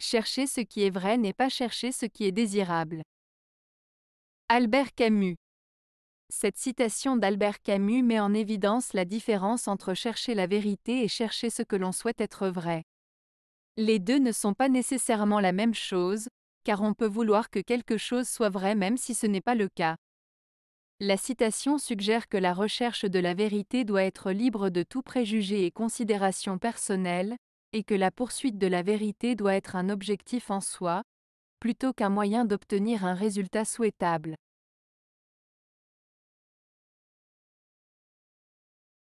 Chercher ce qui est vrai n'est pas chercher ce qui est désirable. Albert Camus Cette citation d'Albert Camus met en évidence la différence entre chercher la vérité et chercher ce que l'on souhaite être vrai. Les deux ne sont pas nécessairement la même chose, car on peut vouloir que quelque chose soit vrai même si ce n'est pas le cas. La citation suggère que la recherche de la vérité doit être libre de tout préjugé et considération personnelle, et que la poursuite de la vérité doit être un objectif en soi, plutôt qu'un moyen d'obtenir un résultat souhaitable.